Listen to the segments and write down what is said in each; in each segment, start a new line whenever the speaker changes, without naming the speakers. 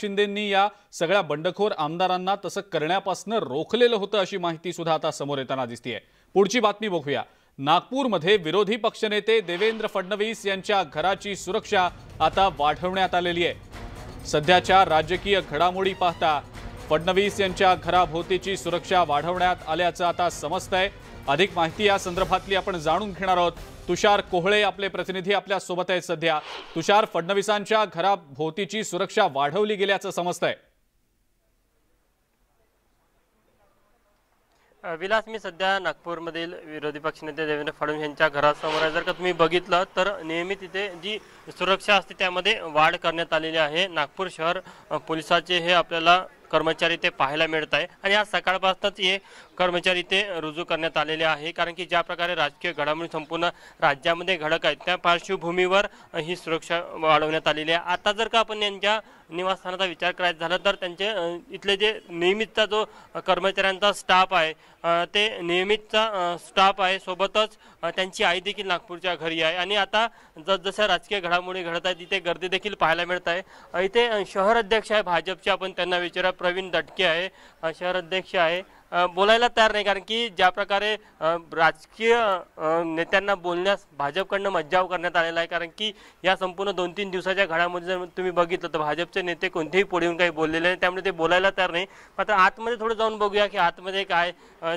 शिंदेंनी या सगळ्या बंडखोर आमदारांना तसं करण्यापासून रोखलेलं होतं अशी माहिती सुद्धा आता समोर येताना दिसतीये. पुढची बातमी बघूया. नागपूरमध्ये विरोधी पक्षनेते देवेंद्र फडणवीस यांच्या घराची सुरक्षा आता वाढवण्यात आलेली आहे. सध्याच्या राजकीय घडामोडी पाहता फडणवीस यांच्या घराभोवतीची सुरक्षा वाढवण्यात आल्याचं आता समजतंय अधिक माहिती या संदर्भातली आपण जाणून घेणार आहोत. तुषार कोहळे आपले प्रतिनिधी आपल्यासोबत आहेत सध्या. तुषार फडणवीसांच्या घराभोवतीची सुरक्षा वाढवली गेल्याचं समजतंय
विलास मी सध्या नागपूरमधील विरोधी पक्षनेते देवेंद्र फडणवीस यांच्या घरासमोर आहे. जर का तुम्ही बघितलं तर नेहमी तिथे जी सुरक्षा असते त्यामध्ये वाढ करण्यात आलेली आहे. नागपूर शहर पोलिसाचे हे आपल्याला कर्मचारी ते पाहायला मिळत आहे आणि आज सकाळपासूनच हे कर्मचारी ते रुजू करण्यात आलेले आहे. कारण की ज्या प्रकारे राजकीय घडामोडी संपूर्ण राज्यामध्ये घडक आहेत त्या पार्श्वभूमीवर ही सुरक्षा वाढवण्यात आलेली आहे. आता जर का आपण यांच्या निवासस्थानाचा विचार करायचा झाला तर त्यांचे इथले जे नियमितचा जो कर्मचाऱ्यांचा स्टाफ आहे ते नियमितचा स्टाफ आहे सोबतच त्यांची आई देखील नागपूरच्या घरी आहे. आणि आता जसजशा राजकीय घडामोडी घडत आहेत तिथे गर्दी देखील पाहायला मिळत आहे. इथे शहर अध्यक्ष आहे भाजपचे आपण त्यांना विचारा प्रवीण दटके आहे शहर अध्यक्ष आहे. बोलायला तयार नाही कारण की ज्या प्रकारे राजकीय नेत्यांना बोलण्यास भाजपकडनं मज्जाव करण्यात आलेला आहे कारण की या संपूर्ण दोन तीन दिवसाच्या घडामध्ये जर तुम्ही बघितलं तर भाजपचे नेते कोणतेही पुढे येऊन काही बोललेले नाही त्यामुळे ते बोलायला तयार नाही. मात्र आतमध्ये थोडं जाऊन बघूया की आतमध्ये काय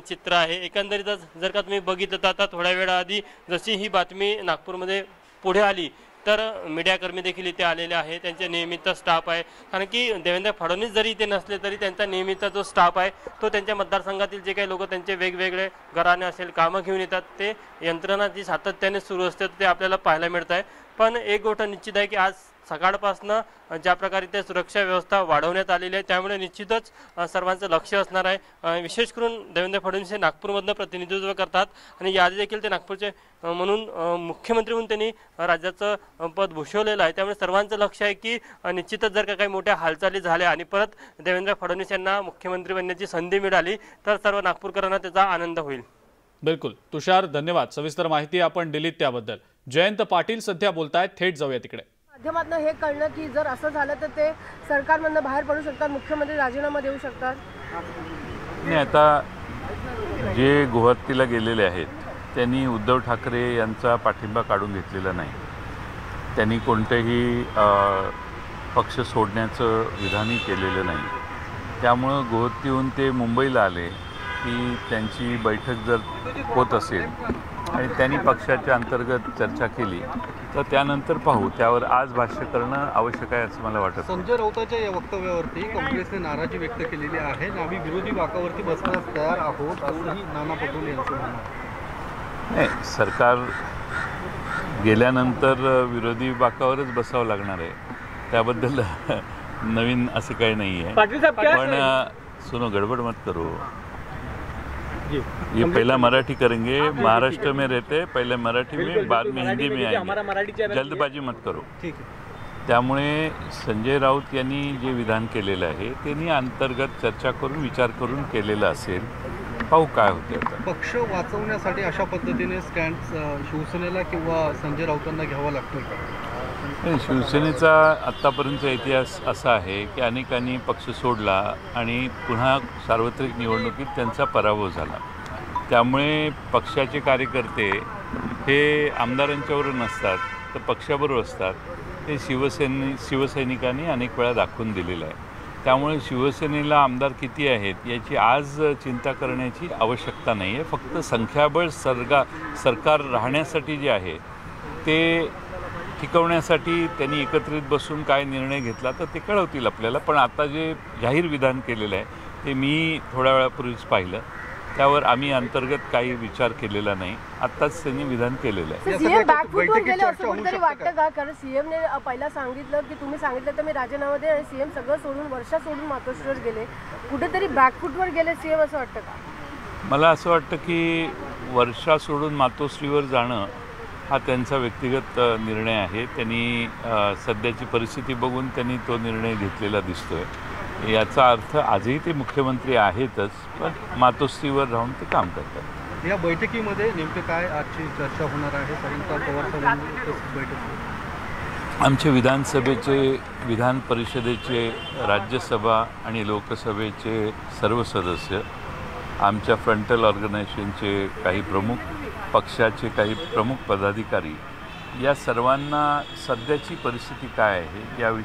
चित्र आहे. एकंदरीतच जर का तुम्ही बघितलं तर आता थोड्या वेळाआधी जशी ही बातमी नागपूरमध्ये पुढे आली तर मीडियाकर्मी देखील इथे आलेले आहे. त्यांचे नियमित स्टाफ आहे. कारण की देवेंद्र फडणवीस जरी इथे नसले तरी त्यांचा नियमित जो स्टाफ आहे तो त्यांच्या मतदारसंघातील जे काही लोक त्यांचे वेगवेगळे घराने असेल कामं घेऊन येतात ते यंत्रणा जी सातत्याने सुरू असते ते आपल्याला पाहायला मिळत आहे. पण एक गोष्ट निश्चित आहे की आज सकाळपासनं ज्या प्रकारे ते सुरक्षा व्यवस्था वाढवण्यात आलेली आहे त्यामुळे निश्चितच सर्वांचं लक्ष असणार आहे. विशेष करून देवेंद्र फडणवीस हे नागपूरमधनं प्रतिनिधित्व करतात आणि याआधी देखील ते नागपूरचे म्हणून मुख्यमंत्री म्हणून त्यांनी राज्याचं पद भूषवलेलं आहे. त्यामुळे सर्वांचं लक्ष आहे की निश्चितच जर का काही मोठ्या हालचाली झाल्या आणि परत देवेंद्र फडणवीस यांना मुख्यमंत्री बनण्याची संधी मिळाली तर सर्व नागपूरकरांना त्याचा आनंद होईल.
बिलकुल. तुषार धन्यवाद. सविस्तर माहिती आपण दिलीत त्याबद्दल. जयंत पाटील सध्या बोलतायत. थेट जाऊया तिकडे.
माध्यमातून हे कळलं की जर असं झालं तर ते सरकारमधनं बाहेर पडू शकतात मुख्यमंत्री राजीनामा देऊ शकतात.
नाही आता जे गुवाहाटीला गेलेले आहेत त्यांनी उद्धव ठाकरे यांचा पाठिंबा काढून घेतलेला नाही. त्यांनी कोणतेही पक्ष सोडण्याचं विधानही केलेलं नाही. त्यामुळं गुवाहाटीहून ते मुंबईला आले की त्यांची बैठक जर होत असेल आणि त्यांनी पक्षाच्या अंतर्गत चर्चा केली तर त्यानंतर पाहू त्यावर आज भाष्य करणं आवश्यक आहे असं मला वाटत.
संजय राऊताच्या या वक्तव्यावरती काँग्रेसने नाराजी व्यक्त केलेली आहे. आणि आम्ही विरोधी बाकावरती बसण्यास तयार आहोत असंही नाना पटोले यांचं म्हणणं आहे.
नाही सरकार गेल्यानंतर विरोधी बाकावरच बसावं लागणार आहे. त्याबद्दल नवीन असं काही नाही आहे पण सुनो गडबड मत करो. ये पहला मराठी करेंगे महाराष्ट्र में रहते पहले मराठी में बाद में हिंदी में आएंगे। जल्दबाजी मत करो।
ठीक आहे
त्यामुळे संजय राऊत यांनी जे विधान केलेलं आहे त्यांनी अंतर्गत चर्चा करून विचार करून केलेलं असेल पाहू काय होते आता.
पक्ष वाचवण्यासाठी अशा पद्धतीने स्टँड शिवसेनेला किंवा संजय राऊतांना घ्यावा लागतोय का?
नाही, शिवसेनेचा आत्तापर्यंतचा इतिहास असा आहे की अनेकांनी पक्ष सोडला आणि पुन्हा सार्वत्रिक निवडणुकीत त्यांचा पराभव झाला. त्यामुळे पक्षाचे कार्यकर्ते हे आमदारांच्यावर नसतात तर पक्षाबरोबर असतात. ते शिवसेने शिवसैनिकांनी अनेक वेळा दाखवून दिलेलं आहे. त्यामुळे शिवसेनेला आमदार किती आहेत याची आज चिंता करण्याची आवश्यकता नाही आहे. फक्त संख्याबळ सरगा सरकार राहण्यासाठी जे आहे ते टिकवण्यासाठी त्यांनी एकत्रित बसून काय निर्णय घेतला तर ते कळवतील आपल्याला. पण आता जे जाहीर विधान केलेलं आहे ते मी थोड्या वेळापूर्वीच पाहिलं. त्यावर आम्ही अंतर्गत काही विचार केलेला नाही. आत्ताच त्यांनी विधान केलेलं आहे.
सीएम बॅकफुटवर गेले असं कुठेतरी वाटतं
का?
का? कारण सीएमने पहिला सांगितलं की तुम्ही सांगितलं तर मी राजीनामा दे आणि सीएम सगळं सोडून वर्षा सोडून मातोश्रीवर गेले. कुठेतरी बॅकफुटवर गेले सीएम असं वाटतं का?
मला असं वाटतं की वर्षा सोडून मातोश्रीवर जाणं हा त्यांचा व्यक्तिगत निर्णय आहे. त्यांनी सध्याची परिस्थिती बघून त्यांनी तो निर्णय घेतलेला दिसतोय. याचा अर्थ आजही ते मुख्यमंत्री आहेतच पण मातोश्रीवर राहून ते काम करतात.
या बैठकीमध्ये नेमकं काय आजची चर्चा होणार आहे? पवार बैठक
आमचे विधानसभेचे विधान परिषदेचे राज्यसभा आणि लोकसभेचे सर्व सदस्य आमच्या फ्रंटल ऑर्गनायझेशनचे काही प्रमुख पक्षाचे काही प्रमुख पदाधिकारी या सर्वांना सध्याची परिस्थिती काय आहे याविषयी